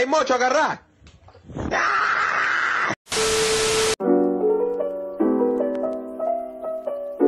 Hay mucho agarrar.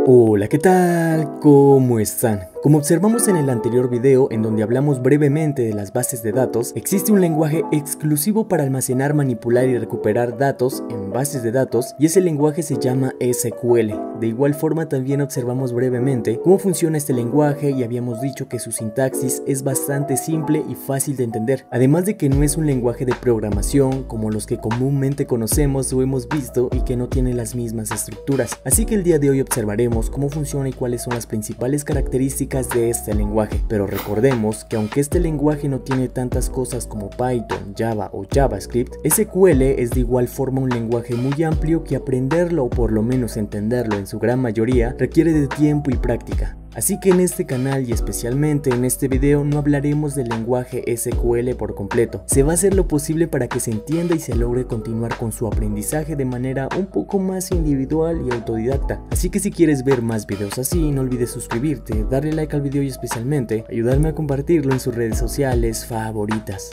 Hola, ¿qué tal? ¿Cómo están? Como observamos en el anterior video en donde hablamos brevemente de las bases de datos, existe un lenguaje exclusivo para almacenar, manipular y recuperar datos en bases de datos y ese lenguaje se llama SQL. De igual forma también observamos brevemente cómo funciona este lenguaje y habíamos dicho que su sintaxis es bastante simple y fácil de entender, además de que no es un lenguaje de programación como los que comúnmente conocemos o hemos visto y que no tiene las mismas estructuras. Así que el día de hoy observaremos cómo funciona y cuáles son las principales características de este lenguaje, pero recordemos que aunque este lenguaje no tiene tantas cosas como Python, Java o JavaScript, SQL es de igual forma un lenguaje muy amplio que aprenderlo o por lo menos entenderlo en su gran mayoría requiere de tiempo y práctica. Así que en este canal y especialmente en este video no hablaremos del lenguaje SQL por completo. Se va a hacer lo posible para que se entienda y se logre continuar con su aprendizaje de manera un poco más individual y autodidacta. Así que si quieres ver más videos así, no olvides suscribirte, darle like al video y especialmente ayudarme a compartirlo en sus redes sociales favoritas.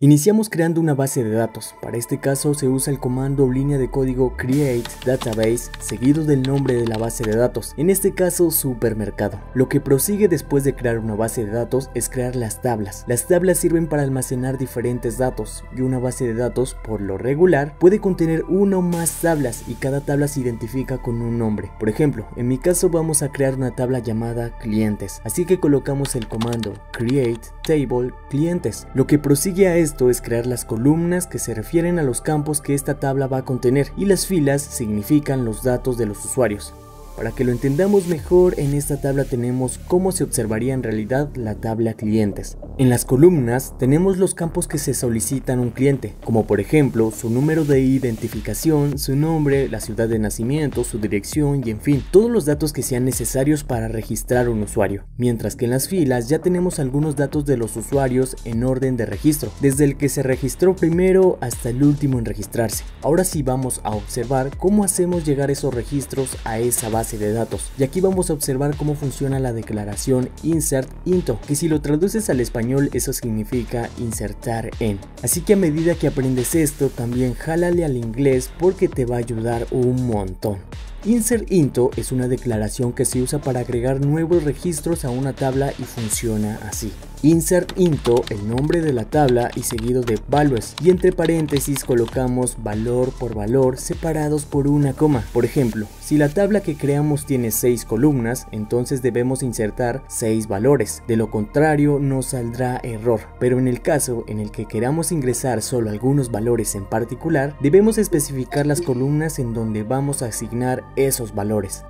Iniciamos creando una base de datos. Para este caso se usa el comando o línea de código create database seguido del nombre de la base de datos, en este caso supermercado. Lo que prosigue después de crear una base de datos es crear las tablas. Las tablas sirven para almacenar diferentes datos y una base de datos por lo regular puede contener una o más tablas y cada tabla se identifica con un nombre. Por ejemplo, en mi caso vamos a crear una tabla llamada clientes, así que colocamos el comando create table clientes. Lo que prosigue a esto es crear las columnas que se refieren a los campos que esta tabla va a contener y las filas significan los datos de los usuarios. Para que lo entendamos mejor, en esta tabla tenemos cómo se observaría en realidad la tabla clientes. En las columnas tenemos los campos que se solicitan a un cliente, como por ejemplo su número de identificación, su nombre, la ciudad de nacimiento, su dirección y en fin, todos los datos que sean necesarios para registrar un usuario. Mientras que en las filas ya tenemos algunos datos de los usuarios en orden de registro, desde el que se registró primero hasta el último en registrarse. Ahora sí vamos a observar cómo hacemos llegar esos registros a esa base de datos. Y aquí vamos a observar cómo funciona la declaración insert into, que si lo traduces al español eso significa insertar en. Así que a medida que aprendes esto, también jálale al inglés porque te va a ayudar un montón. Insert into es una declaración que se usa para agregar nuevos registros a una tabla y funciona así. Insert into el nombre de la tabla y seguido de values y entre paréntesis colocamos valor por valor separados por una coma. Por ejemplo, si la tabla que creamos tiene 6 columnas, entonces debemos insertar 6 valores, de lo contrario nos saldrá error. Pero en el caso en el que queramos ingresar solo algunos valores en particular, debemos especificar las columnas en donde vamos a asignar esos valores.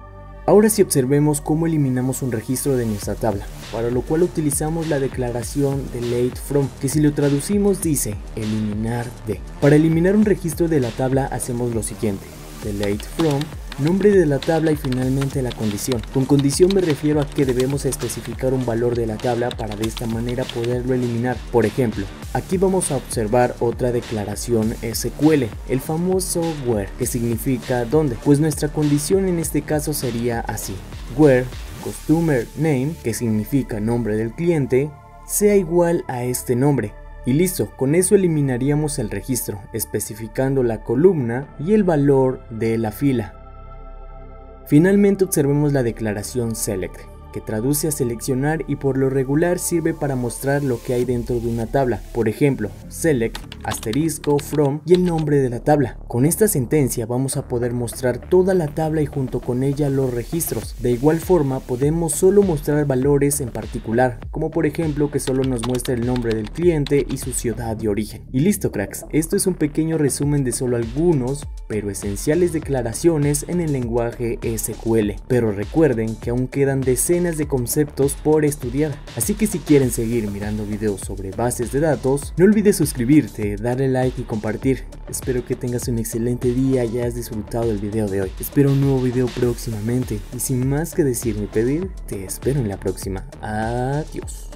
Ahora si observemos cómo eliminamos un registro de nuestra tabla, para lo cual utilizamos la declaración delete from, que si lo traducimos dice eliminar de. Para eliminar un registro de la tabla hacemos lo siguiente, delete from nombre de la tabla y finalmente la condición. Con condición me refiero a que debemos especificar un valor de la tabla para de esta manera poderlo eliminar. Por ejemplo, aquí vamos a observar otra declaración SQL, el famoso where, que significa dónde. Pues nuestra condición en este caso sería así, where customer name, que significa nombre del cliente, sea igual a este nombre. Y listo, con eso eliminaríamos el registro, especificando la columna y el valor de la fila. Finalmente observemos la declaración select traduce a seleccionar y por lo regular sirve para mostrar lo que hay dentro de una tabla. Por ejemplo, select, asterisco, from y el nombre de la tabla. Con esta sentencia vamos a poder mostrar toda la tabla y junto con ella los registros. De igual forma podemos solo mostrar valores en particular, como por ejemplo que solo nos muestra el nombre del cliente y su ciudad de origen. Y listo cracks, esto es un pequeño resumen de solo algunos, pero esenciales declaraciones en el lenguaje SQL. Pero recuerden que aún quedan decenas de conceptos por estudiar. Así que si quieren seguir mirando videos sobre bases de datos, no olvides suscribirte, darle like y compartir. Espero que tengas un excelente día y hayas disfrutado el video de hoy. Espero un nuevo video próximamente y sin más que decir ni pedir, te espero en la próxima. Adiós.